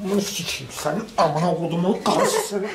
Bunu sikeyim senin amına kodumun karısı seni.